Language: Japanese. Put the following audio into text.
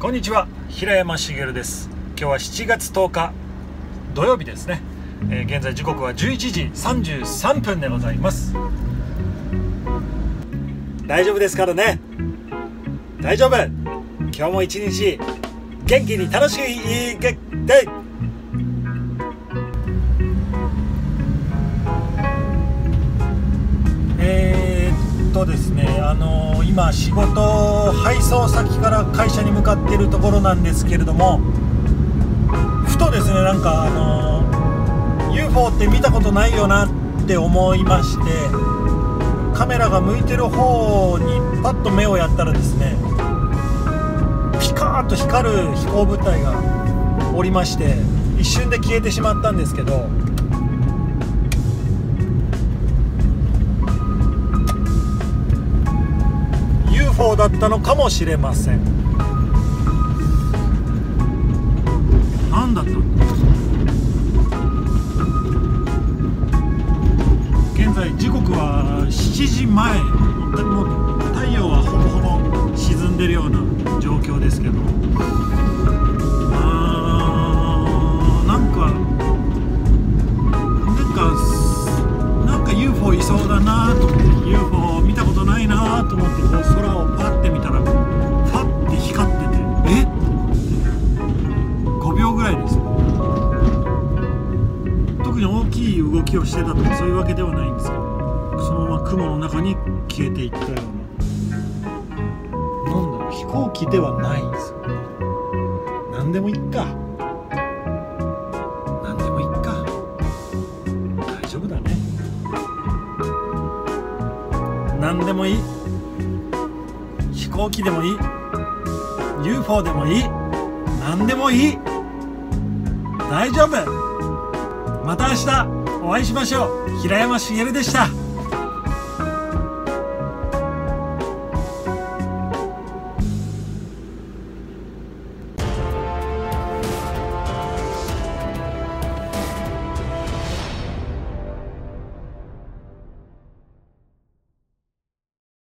こんにちは平山茂です。今日は7月10日土曜日ですね、えー、現在時刻は11時33分でございます。大丈夫ですからね。大丈夫。今日も一日元気に楽しくいいけでとですねあのー、今仕事配送先から会社に向かっているところなんですけれどもふとですねなんかあのー、UFO って見たことないよなって思いましてカメラが向いてる方にパッと目をやったらですねピカーッと光る飛行物体がおりまして一瞬で消えてしまったんですけど UFO だったのかもしれません。何だったの？現在時刻は7時前。もう太陽はほぼほぼ沈んでるような状況ですけど。あーなんかなんかなんか UFO いそうだなと思って。UFO 見たことないなと思って。大きい動きをしてたとかそういうわけではないんですけどそのまま雲の中に消えていったような。なんだろう飛行機ではないんですよ。何でもいっか。何でもいっか。大丈夫だね。何でもいい。飛行機でもいい。UFO でもいい。何でもいい。大丈夫。また明日お会いしましょう。平山茂でした。